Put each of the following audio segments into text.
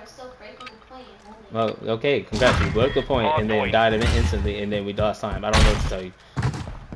I was still breaking the point and. Well, okay, congrats. You broke the point Hard and then point. died of it instantly, and then we lost time. I don't know what to tell you.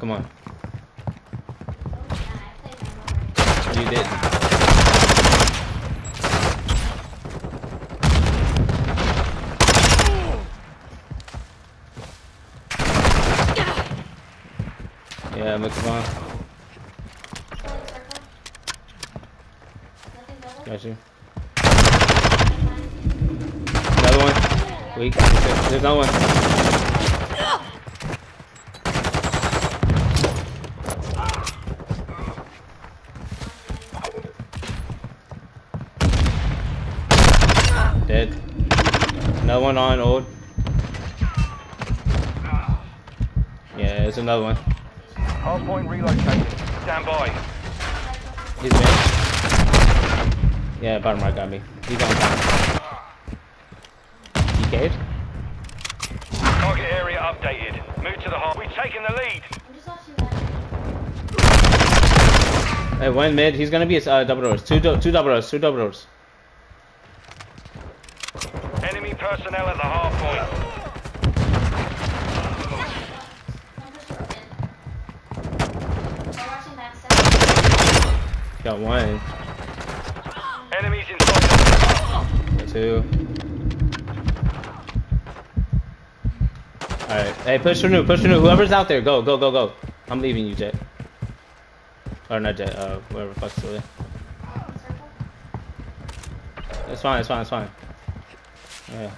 Come on, Oh, yeah, I played them already. you didn't. Yeah, look come on. Pulling circle. Got you. Weak. There's another one. Dead. Another one on old. Yeah, there's another one. Hard point relocated. Stand by. He's mid. Yeah, bottom right got me. He's on time. DK'd? Target area updated. Move to the hard. We've taken the lead. I'm just watching that. Hey, one mid. He's gonna be uh, double doors. Two, do two double doors. Two double doors. Enemy personnel at the hard point. Numbers are watching back step. Got one. Enemies inside the Two. Alright. Hey, push for new. Push for new. Whoever's out there, go, go, go, go. I'm leaving you, Jet. Or not Jet. Uh, whoever the fuck's there. It's fine. It's fine. It's fine. Yeah.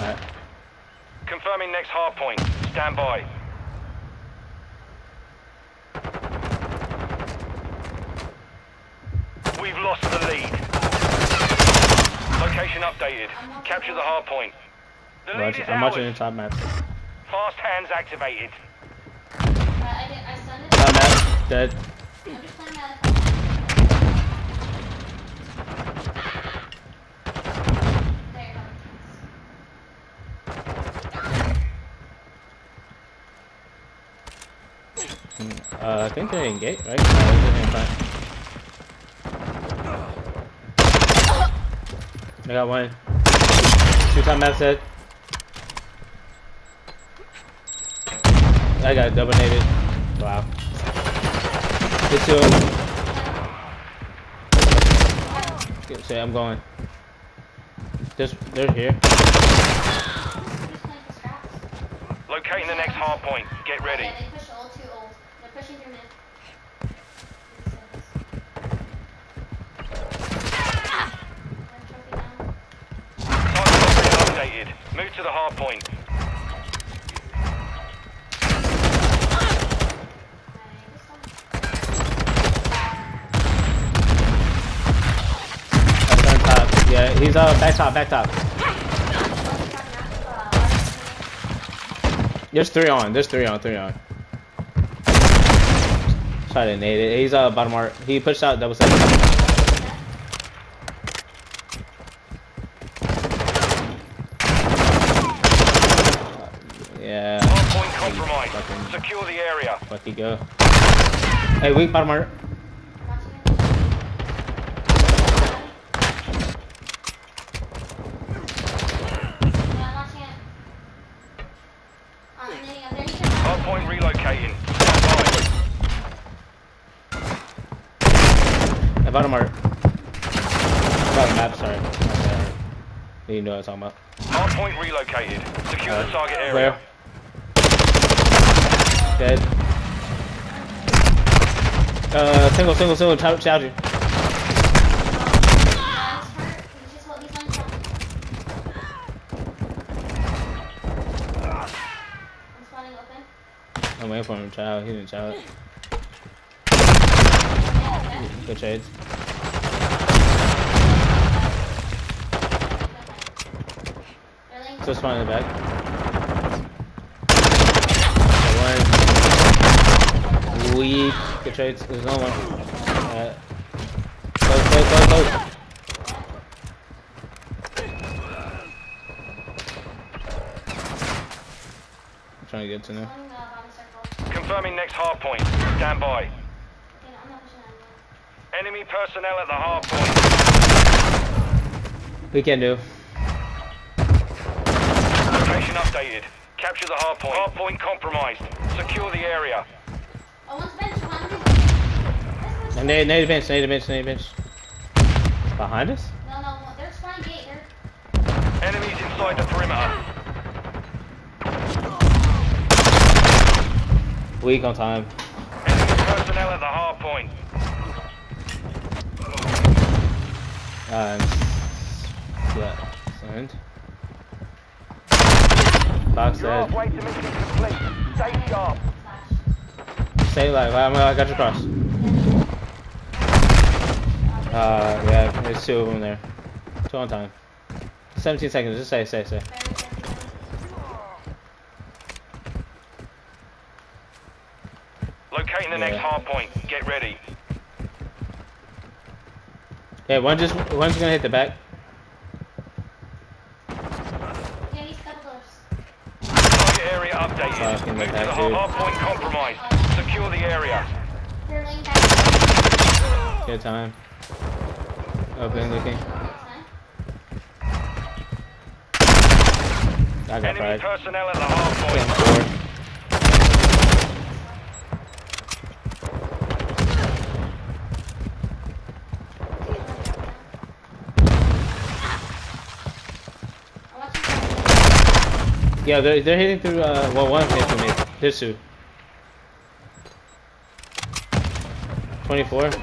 Alright. Confirming next hard point. Stand by. We've lost the lead. Location updated. Capture the hard point. The lead I'm watching the top map. Fast hands activated. Uh, I. I. Dead. Out. Uh, I think they're in gate, right? I got one. Two time map set. I got double nated. Wow. Get to him. Say I'm going. Just, they're here. Locating the next hard point. Get ready. Yeah, they push old too old. They're pushing through mid. Target updated. Move to the hard point. That's on top. He's uh back top, back top. There's three on. There's three on. Three on. Try to nade it. He's uh bottom art. He pushed out double seven. Yeah. Hard point compromised. Secure the area. fuck you go. Hey, weak bottom art. Hard point relocating. Stand Hey, bottom art. Bottom map. Sorry. Okay. You know what I'm talking about. Hard point relocated. Secure the target area. Where? Dead. Uh, single, single, single, charge, charge you. I'm waiting for him to child. He didn't child. Good shades. Just one in the back. One. Weak. Good trades. There's no one. Uh, close, close, close, close. Trying to get to now. Confirming next hard point. Stand by. I'm not pushing Enemy personnel at the hard point. We can do. Location updated. Capture the hard point. Hard point compromised. Secure the area. Oh, one's bench, one. This And they, they bench, they bench, they bench. Behind us? No, no, they're spawning gate. They're Enemies inside the perimeter. Weak on time. Enemy personnel at the hard point. Um, yeah, signed. Box You're dead. halfway to mission complete. Stay sharp. flash. Stay alive. I'm, I got your cross. Uh, yeah, there's two of them there. Two on time. 17 seconds. Just say, say, say. Locating the next hard point. Get ready. Yeah, one just one's gonna hit the back. Yeah, he's double doors. Target area updated. Fucking Move to the hard, point compromised. Secure the area. They're laying back. Good time. Oh, Open looking. I got Enemy fried. personnel at the hard point. four. Yeah, they're they're hitting through. Uh, well, one hit through me. There's two. Twenty-four. I got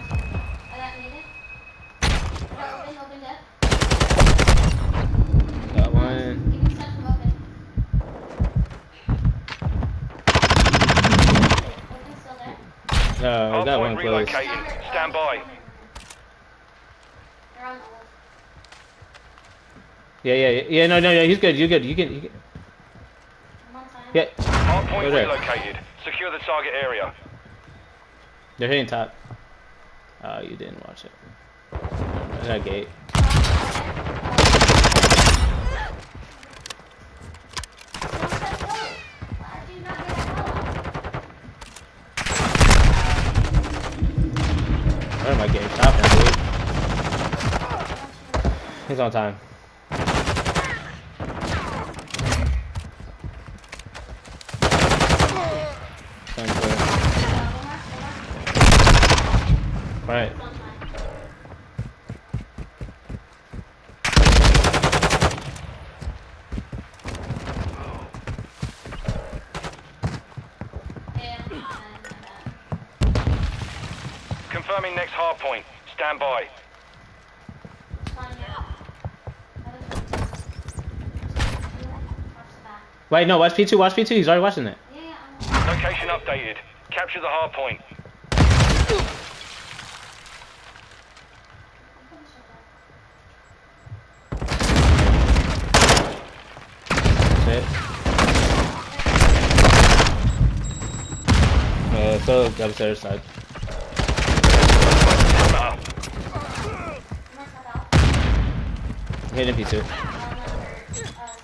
needed. Open, open, dead. Got one. Give me stuff from open. Open still there. No, Hard got point one close. relocated. Stand by. They're on the. Yeah, yeah, yeah. Yeah, no, no, no. He's good. You're good. You can. You can. Yeah, Hard point there. relocated. Secure the target area. they're hitting top. Oh, you didn't watch it. There's that gate. Where am I getting from, dude? He's on time. Stand clear. Right. Confirming next hard point. Stand by. Wait, no, watch P2, watch P2. He's already watching it. Location updated. Capture the hard point. It. Yeah, so upstairs side. Perimeter. Hitting P2.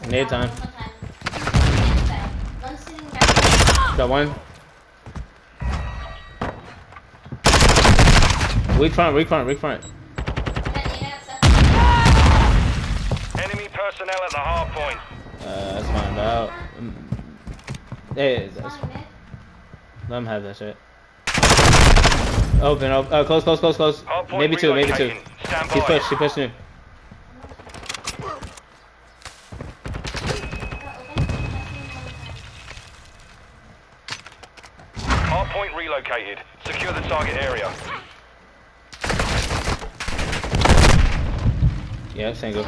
Need time. Got one. Weak front, weak front, weak front. Enemy personnel at the hard point. Uh, let's find out. Hey, that's, let him have that shit. Open, open, uh, close, close, close, close. Maybe two, maybe two. relocating. Stand He's pushed, he pushed you. Hard point relocated. Secure the target area. Yeah, single.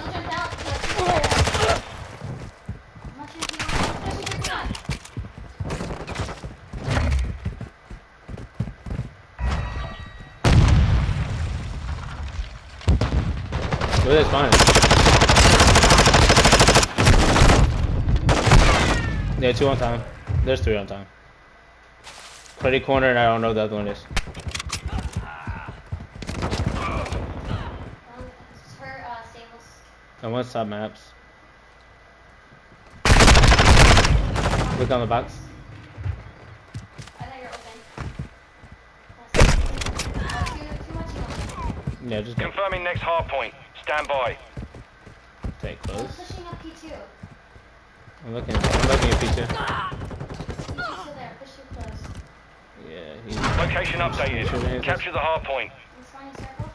Where? Yeah, two on time. There's three on time. Pretty corner, and I don't know what the other one is. And one sub maps. Look on the box. Yeah, just. Confirming next hard point. Stand by. Stay I'm close. pushing up P2. I'm looking. I'm looking at pizza. P2's still there. Push too close. Yeah, he's. Location updated. is. Capture the hard point. I'm spawning circle.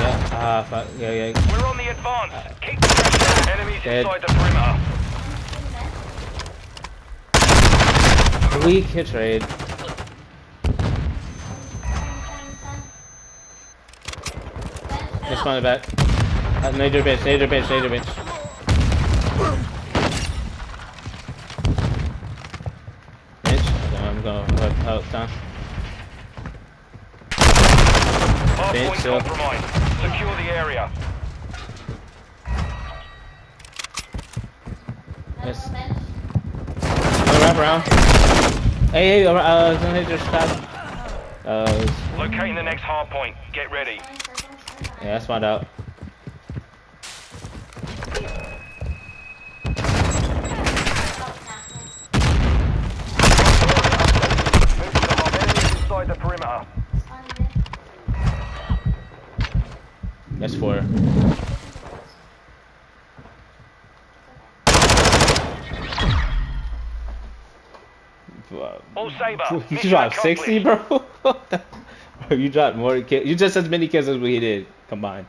Yeah. Ah, fuck. Yeah, yeah. We're on the advance. Keep the pressure. Enemies Dead. inside the perimeter. One's in bed. Weak hit trade. Spawn back. Uh, Nader bench, Nader bench, Nader bench. Bench? Okay, I'm going to look out. Hard Bench point still. Secure the area. Yes. Go wrap around. Hey, hey, uh, uh, Nader stop. Uh, Locating the next hard point. Get ready. Spawning circle. Stand by. Yeah, I spawned out. Nice. Move to the hard. Enemies inside the perimeter. Spawning mid. That's four. All Saber. You dropped 60, accomplished. bro? You dropped more kills. You just as many kills as we did combined.